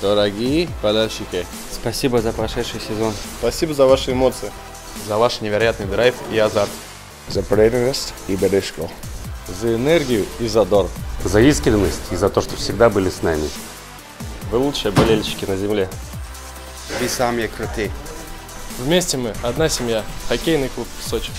Дорогие болельщики, Спасибо за прошедший сезон. Спасибо за ваши эмоции. За ваш невероятный драйв и азарт. За преданность и бережку. за энергию и задор. За искренность и за то, что всегда были с нами. Вы лучшие болельщики на земле. Вы самые крутые. Вместе мы одна семья. Хоккейный клуб Сочи.